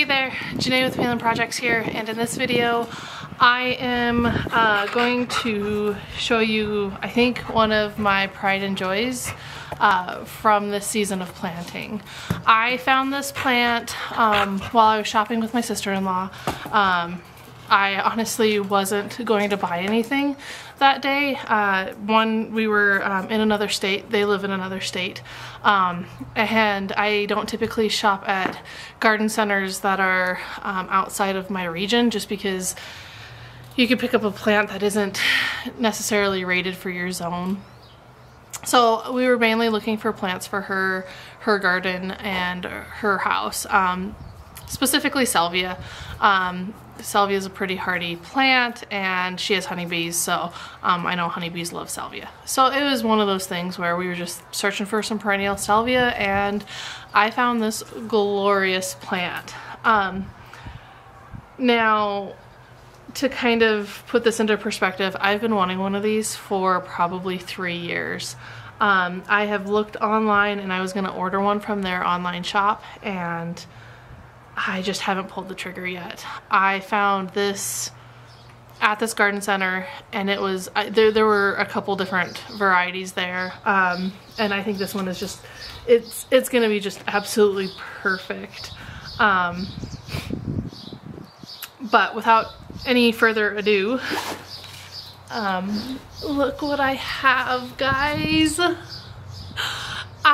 Hey there, Janae with Palin Projects here, and in this video I am uh, going to show you, I think, one of my pride and joys uh, from this season of planting. I found this plant um, while I was shopping with my sister-in-law. Um, I honestly wasn't going to buy anything that day. Uh, one, we were um, in another state. They live in another state. Um, and I don't typically shop at garden centers that are um, outside of my region just because you could pick up a plant that isn't necessarily rated for your zone. So we were mainly looking for plants for her her garden and her house, um, specifically salvia. Salvia is a pretty hardy plant and she has honeybees so um, I know honeybees love salvia. So it was one of those things where we were just searching for some perennial salvia and I found this glorious plant. Um, now to kind of put this into perspective, I've been wanting one of these for probably three years. Um, I have looked online and I was going to order one from their online shop and I just haven't pulled the trigger yet. I found this at this garden center and it was there there were a couple different varieties there um, and I think this one is just it's it's gonna be just absolutely perfect um, but without any further ado um, look what I have guys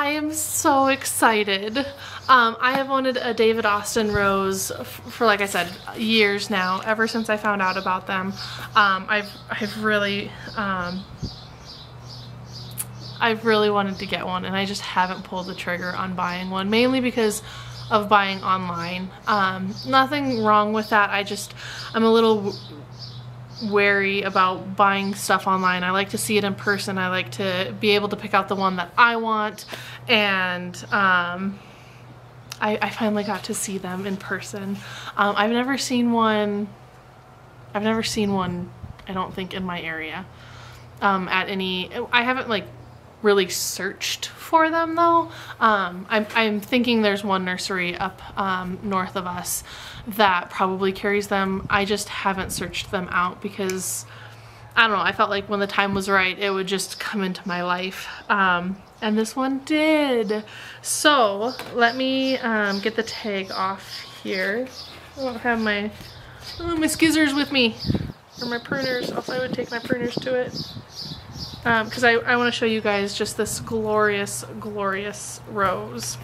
I am so excited um, I have wanted a David Austin rose for, like I said, years now, ever since I found out about them. Um, I've, I've really, um, I've really wanted to get one and I just haven't pulled the trigger on buying one, mainly because of buying online. Um, nothing wrong with that, I just, I'm a little wary about buying stuff online. I like to see it in person. I like to be able to pick out the one that I want and um, I, I finally got to see them in person. Um, I've never seen one, I've never seen one, I don't think, in my area um, at any, I haven't like really searched for them though. Um, I'm, I'm thinking there's one nursery up um, north of us that probably carries them. I just haven't searched them out because I don't know, I felt like when the time was right, it would just come into my life. Um, and this one did. So let me um, get the tag off here. I don't have my, oh, my skizzers with me, or my pruners, else I would take my pruners to it. Because um, I, I want to show you guys just this glorious, glorious rose.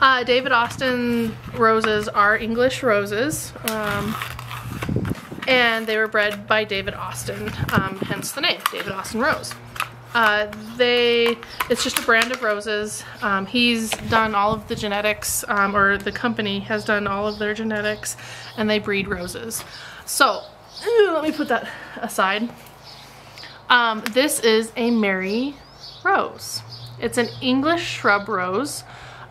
Uh, David Austin roses are English roses. Um, and they were bred by David Austin, um, hence the name, David Austin Rose. Uh, they, it's just a brand of roses. Um, he's done all of the genetics, um, or the company has done all of their genetics, and they breed roses. So, let me put that aside. Um, this is a Mary Rose. It's an English shrub rose.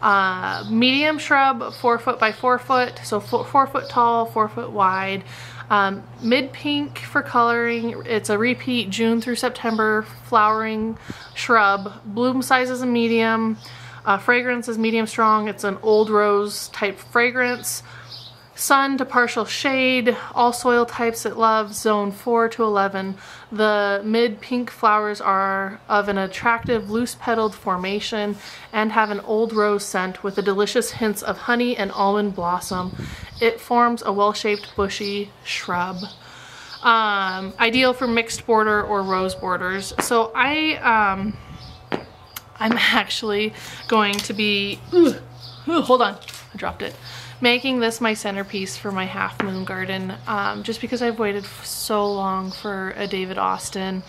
Uh, medium shrub, four foot by four foot, so four, four foot tall, four foot wide. Um, mid pink for coloring. It's a repeat June through September flowering shrub. Bloom size is a medium. Uh, fragrance is medium strong. It's an old rose type fragrance. Sun to partial shade, all soil types it loves, zone 4 to 11. The mid-pink flowers are of an attractive loose-petaled formation and have an old rose scent with a delicious hints of honey and almond blossom. It forms a well-shaped bushy shrub. Um, ideal for mixed border or rose borders. So I, um, I'm actually going to be, ooh, ooh, hold on, I dropped it making this my centerpiece for my half moon garden um, just because I've waited so long for a David Austin.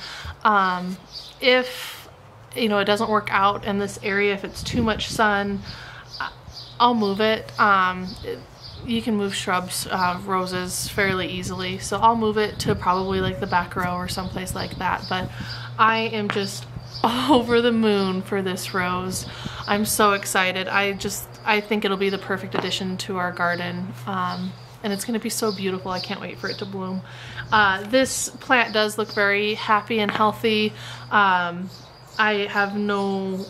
Um, if you know it doesn't work out in this area, if it's too much sun, I'll move it. Um, it you can move shrubs, uh, roses fairly easily. So I'll move it to probably like the back row or someplace like that. But I am just over the moon for this rose. I'm so excited. I just, I think it'll be the perfect addition to our garden. Um, and it's going to be so beautiful. I can't wait for it to bloom. Uh, this plant does look very happy and healthy. Um, I have no,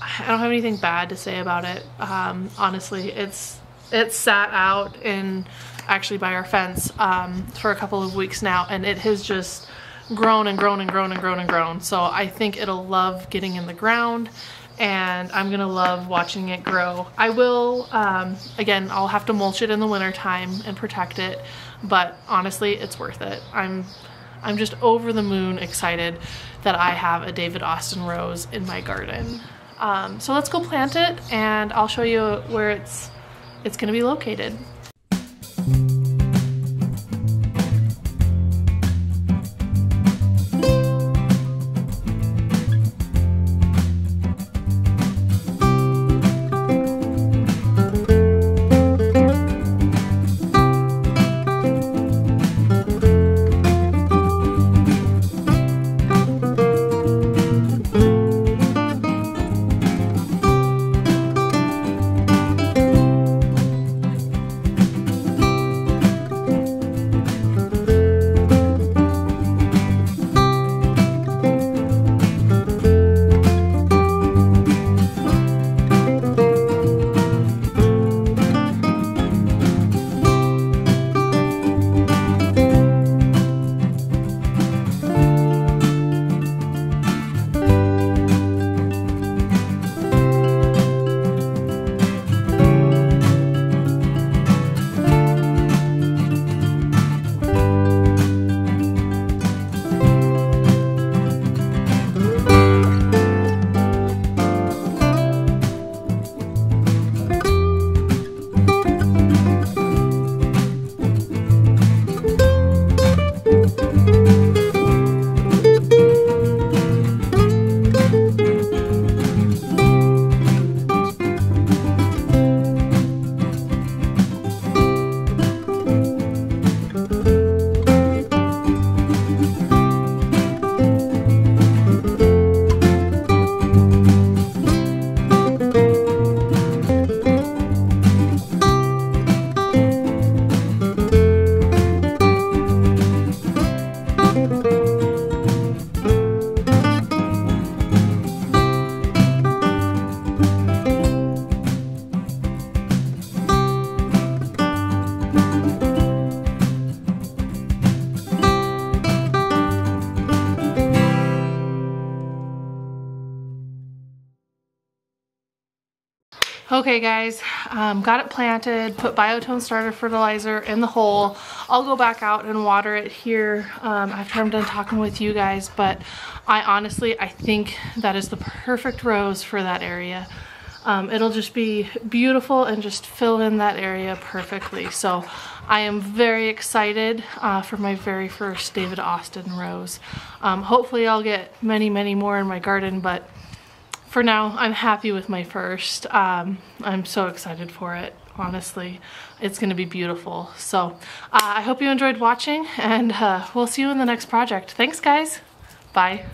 I don't have anything bad to say about it. Um, honestly, it's, it sat out in actually by our fence um, for a couple of weeks now and it has just grown and grown and grown and grown and grown. So I think it'll love getting in the ground and I'm gonna love watching it grow. I will, um, again, I'll have to mulch it in the winter time and protect it, but honestly, it's worth it. I'm, I'm just over the moon excited that I have a David Austin rose in my garden. Um, so let's go plant it and I'll show you where it's, it's gonna be located. Okay guys, um, got it planted, put Biotone starter fertilizer in the hole. I'll go back out and water it here um, after I'm done talking with you guys, but I honestly, I think that is the perfect rose for that area. Um, it'll just be beautiful and just fill in that area perfectly. So I am very excited uh, for my very first David Austin rose. Um, hopefully I'll get many, many more in my garden, but for now, I'm happy with my first. Um, I'm so excited for it, honestly. It's gonna be beautiful. So uh, I hope you enjoyed watching and uh, we'll see you in the next project. Thanks guys, bye.